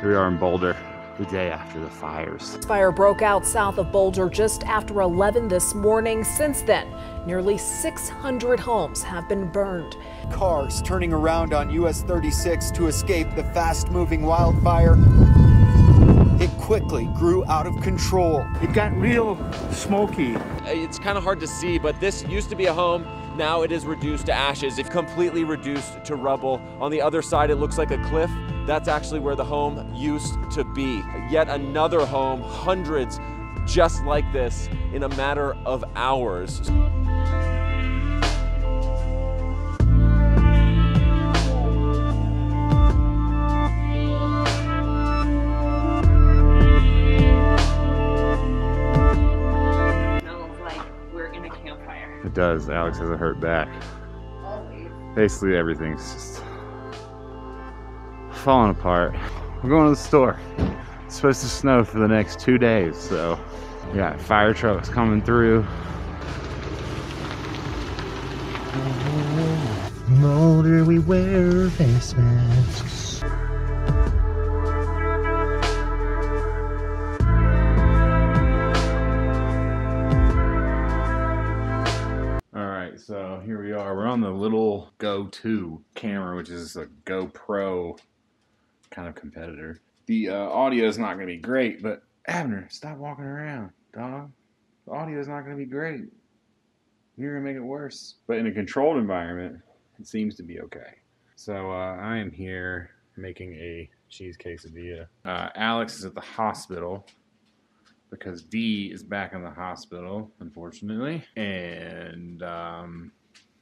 Here we are in Boulder, the day after the fires. Fire broke out south of Boulder just after 11 this morning. Since then, nearly 600 homes have been burned. Cars turning around on US 36 to escape the fast moving wildfire. It quickly grew out of control. It got real smoky. It's kind of hard to see, but this used to be a home. Now it is reduced to ashes. It's completely reduced to rubble. On the other side, it looks like a cliff. That's actually where the home used to be. Yet another home, hundreds just like this in a matter of hours. Does. Alex has a hurt back. Basically, everything's just falling apart. We're going to the store. It's supposed to snow for the next two days, so we got fire trucks coming through. Molder, we wear face masks. Right, here we are. We're on the little Go 2 camera, which is a GoPro kind of competitor. The uh, audio is not going to be great, but Abner, stop walking around, dog. The audio is not going to be great. You're going to make it worse. But in a controlled environment, it seems to be okay. So uh, I am here making a cheese quesadilla. Uh, Alex is at the hospital because D is back in the hospital, unfortunately. And um,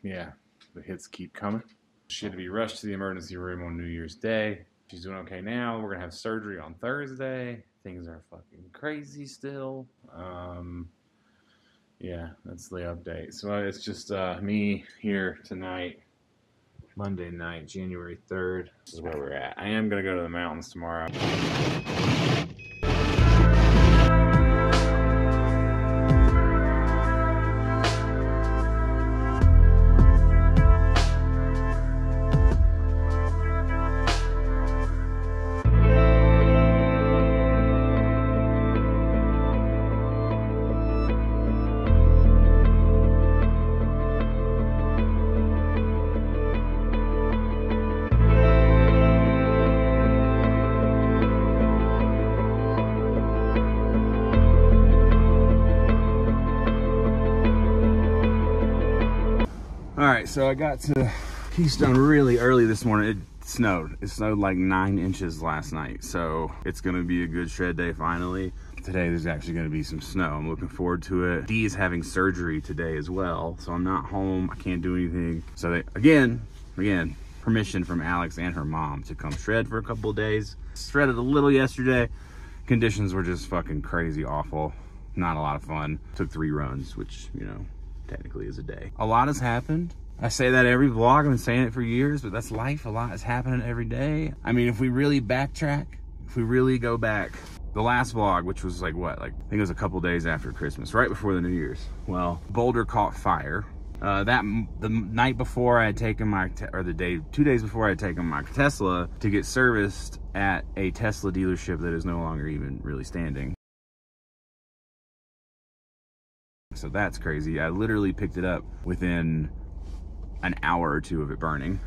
yeah, the hits keep coming. She had to be rushed to the emergency room on New Year's Day. She's doing okay now. We're gonna have surgery on Thursday. Things are fucking crazy still. Um, yeah, that's the update. So it's just uh, me here tonight, Monday night, January 3rd. This is where we're at. I am gonna go to the mountains tomorrow. Right, so I got to Keystone really early this morning. It snowed. It snowed like nine inches last night. So it's gonna be a good shred day finally. Today there's actually gonna be some snow. I'm looking forward to it. Dee is having surgery today as well. So I'm not home, I can't do anything. So they, again, again, permission from Alex and her mom to come shred for a couple days. Shredded a little yesterday. Conditions were just fucking crazy awful. Not a lot of fun. Took three runs, which, you know, technically is a day. A lot has happened. I say that every vlog, I've been saying it for years, but that's life. A lot is happening every day. I mean, if we really backtrack, if we really go back, the last vlog, which was like what, like I think it was a couple days after Christmas, right before the New Year's. Well, Boulder caught fire. Uh, that the night before I had taken my, or the day, two days before I had taken my Tesla to get serviced at a Tesla dealership that is no longer even really standing. So that's crazy. I literally picked it up within an hour or two of it burning.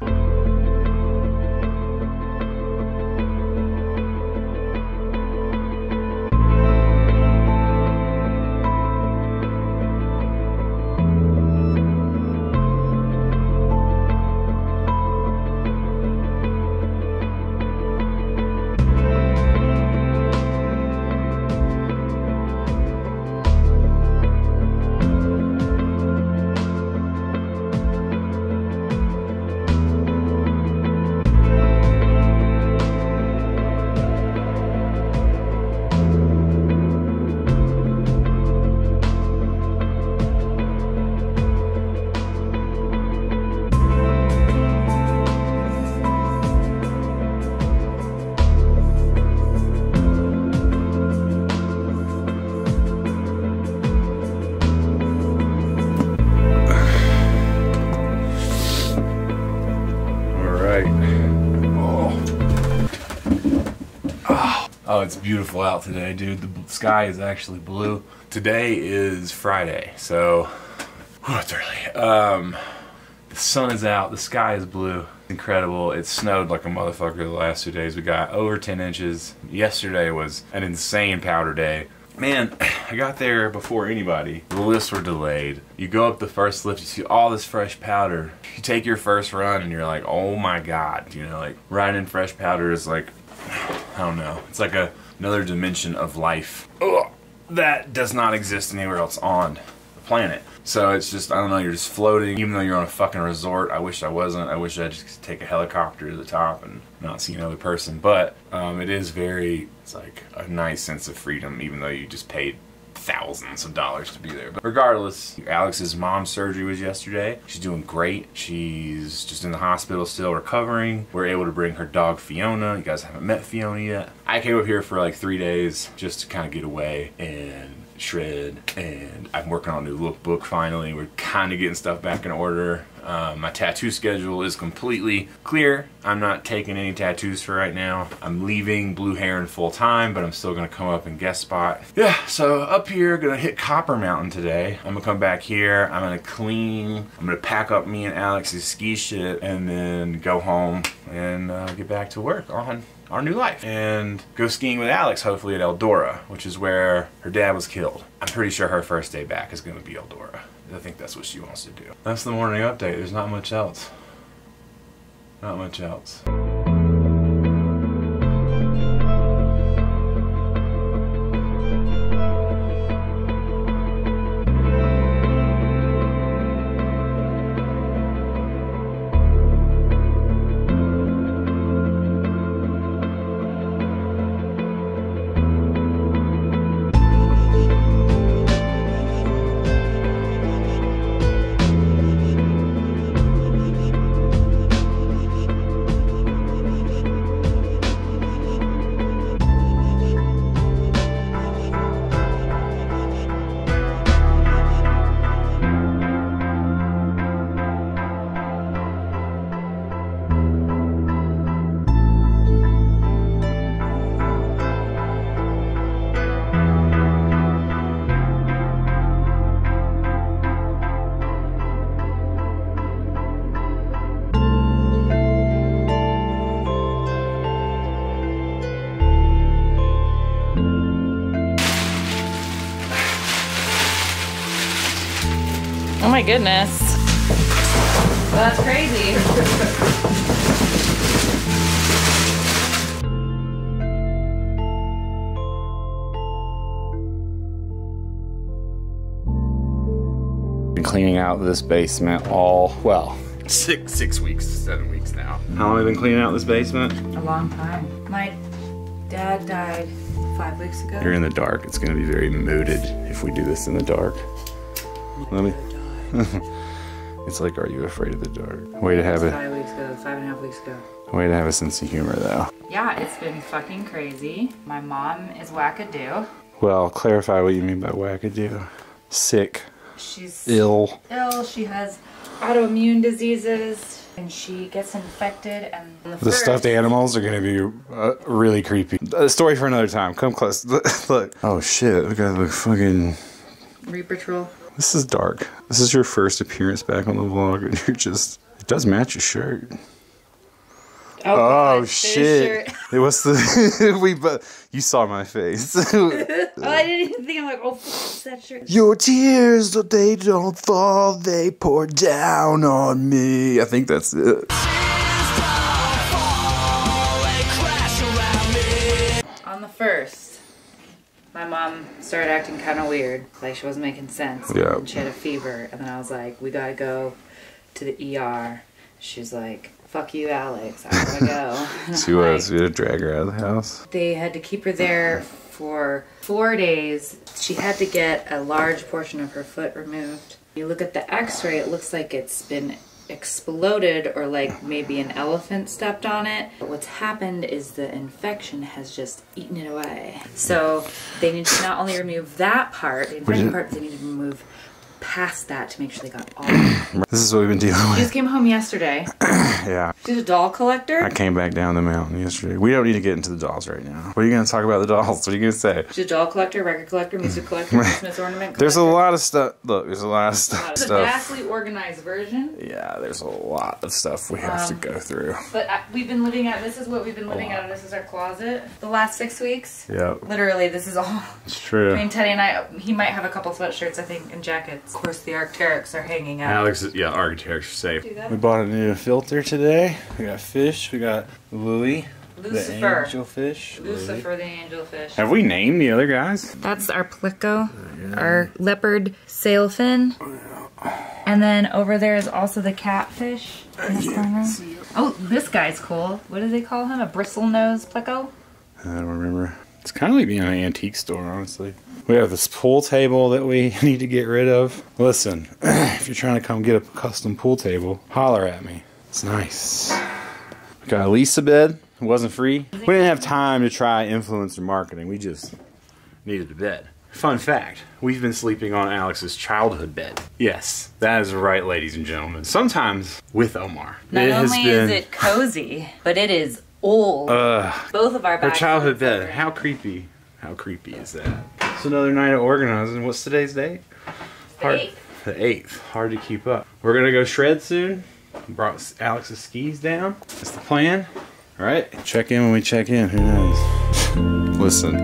Oh, it's beautiful out today, dude. The sky is actually blue. Today is Friday, so whew, it's early. Um, the sun is out. The sky is blue. Incredible. It snowed like a motherfucker the last two days. We got over 10 inches. Yesterday was an insane powder day. Man, I got there before anybody. The lifts were delayed. You go up the first lift, you see all this fresh powder. You take your first run and you're like, oh my god. You know, like riding in fresh powder is like I don't know. It's like a, another dimension of life Ugh, that does not exist anywhere else on the planet. So it's just, I don't know, you're just floating, even though you're on a fucking resort. I wish I wasn't. I wish I'd just take a helicopter to the top and not see another person. But um, it is very, it's like a nice sense of freedom, even though you just paid thousands of dollars to be there. But regardless, Alex's mom's surgery was yesterday. She's doing great. She's just in the hospital still recovering. We're able to bring her dog Fiona. You guys haven't met Fiona yet. I came up here for like three days just to kind of get away and shred and I'm working on a new lookbook finally. We're kind of getting stuff back in order. Um, my tattoo schedule is completely clear. I'm not taking any tattoos for right now. I'm leaving Blue Heron full time, but I'm still gonna come up and guest spot. Yeah, so up here, gonna hit Copper Mountain today. I'm gonna come back here, I'm gonna clean, I'm gonna pack up me and Alex's ski shit, and then go home and uh, get back to work on our new life and go skiing with Alex, hopefully at Eldora, which is where her dad was killed. I'm pretty sure her first day back is going to be Eldora. I think that's what she wants to do. That's the morning update. There's not much else. Not much else. My goodness. That's crazy. Been cleaning out this basement all, well, six, six weeks, seven weeks now. How long have you been cleaning out this basement? A long time. My dad died five weeks ago. You're in the dark. It's going to be very mooted if we do this in the dark. Let me. it's like, are you afraid of the dark? Way to have it. Five weeks ago, five and a half weeks ago. way to have a sense of humor, though. Yeah, it's been fucking crazy. My mom is wackadoo. Well, clarify what you mean by wackadoo. Sick, She's ill. ill. She has autoimmune diseases, and she gets infected. And the, The first- stuffed animals are gonna be uh, really creepy. A story for another time. Come close. Look. Oh shit! Look at the fucking. Reaper troll. This is dark. This is your first appearance back on the vlog, and you're just. It does match your shirt. Oh, Oh shit! It was the we but you saw my face. Oh, I didn't even think. I'm like, oh, fuck, it's that shirt. Your tears, they don't fall, they pour down on me. I think that's it. On the first, my mom started acting kind of weird. Like she wasn't making sense. Yeah. She had a fever. And then I was like, we gotta go to the ER. She's like, fuck you, Alex. I gotta go. She was. like, We had to drag her out of the house. they had to keep her there for four days. She had to get a large portion of her foot removed. You look at the x ray, it looks like it's been exploded or like maybe an elephant stepped on it. But what's happened is the infection has just eaten it away. So they need to not only remove that part, the infected part, but they need to remove past that to make sure they got all. she This is what we've been dealing with. just came home yesterday. Yeah. She's a doll collector. I came back down the mountain yesterday. We don't need to get into the dolls right now. What are you going to talk about the dolls? What are you going to say? She's a doll collector, record collector, music collector, Christmas ornament. collector. There's a lot of stuff. Look, there's a lot of stuff. It's a vastly organized version. Yeah, there's a lot of stuff we have to Um, go through. But I, we've been living at, This is what we've been living out of. This is our closet. The last six weeks. Yeah, Literally, this is all. it's true. I mean, Teddy and I. He might have a couple sweatshirts, I think, and jackets. Of course, the Arcteryx are hanging out. Alex, is, yeah, architects are safe. We bought a new filter today. We got fish. We got Louie, the Lucifer. angelfish. Louie. Lucifer the angelfish. Have we named the other guys? That's our pleco, oh, our leopard sailfin. And then over there is also the catfish in the corner. Oh, this guy's cool. What do they call him? A bristle nose pleco? I don't remember. It's kind of like being in an antique store, honestly. We have this pool table that we need to get rid of. Listen, if you're trying to come get a custom pool table, holler at me. It's nice. We got a Leesa bed. It wasn't free. We didn't have time to try influencer marketing. We just needed a bed. Fun fact, we've been sleeping on Alex's childhood bed. Yes, that is right, ladies and gentlemen. Sometimes with Omar. Not it has only been is it cozy, but it is old. uh, Both of our back childhood bed. How creepy. How creepy is that? It's another night of organizing. What's today's date? Hard, eighth. the 8th. Hard to keep up. We're going to go shred soon. Brought Alex's skis down. That's the plan. All right. Check in when we check in. Who knows? Listen,